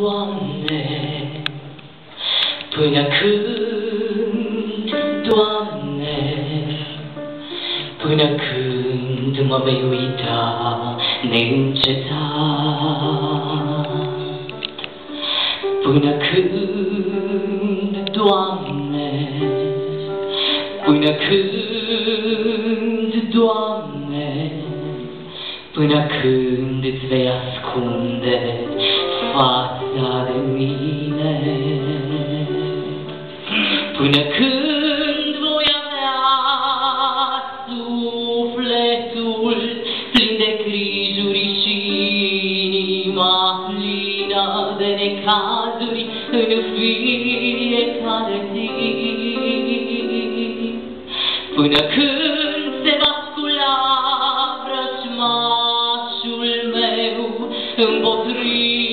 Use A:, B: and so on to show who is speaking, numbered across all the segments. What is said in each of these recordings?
A: Doamne, până când, Doamne, până când mă vei uita neîncetat, până când, Doamne, până când, Doamne, până când îți vei ascunde fața de mine. Până când voi avea sufletul plin de grijuri și inima plină de necazuri în fiecare zi. Până când se va scula vrăjmașul meu împotriva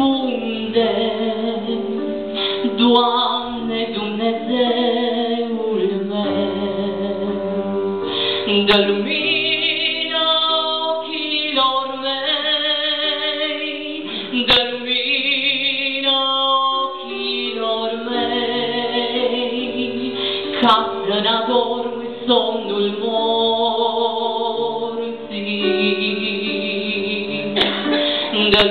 A: răspunde, Doamne Dumnezeul meu, dă lumină ochilor mei, dă lumină ochilor mei, ca să n-adorm somnul morții. Dă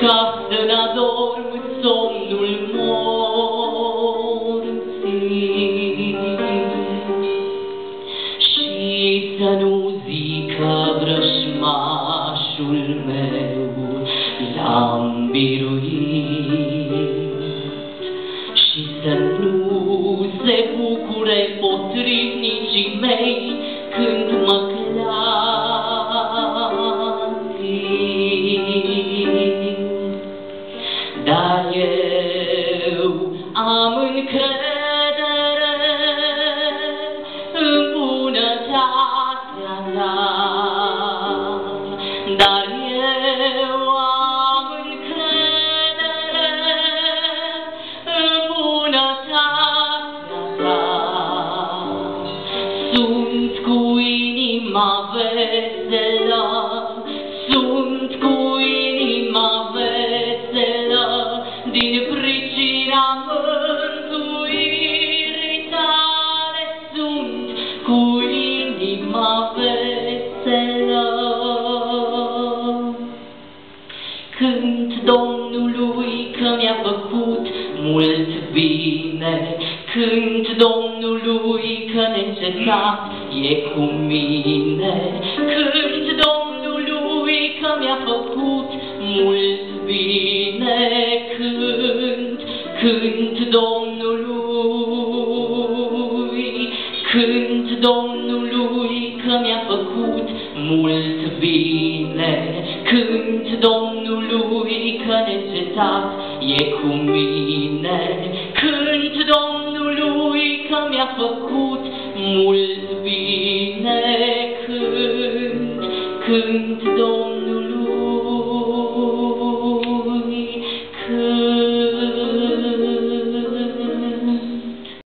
A: ca să n-adorm somnul morții. Și să nu zică vrășmașul meu l-am biruit eu am încredere în bunătatea ta. Dar eu am încredere în bunătatea ta. Sunt cu inima veselă, Cânt Domnului că mi-a făcut mult bine, cânt Domnului că neîncetat e cu mine, cânt Domnului că mi-a făcut mult bine, Domnului că mi-a făcut mult bine, cânt Domnului că neîncetat e cu mine, cânt Domnului că mi-a făcut mult bine, cânt, cânt Domnului.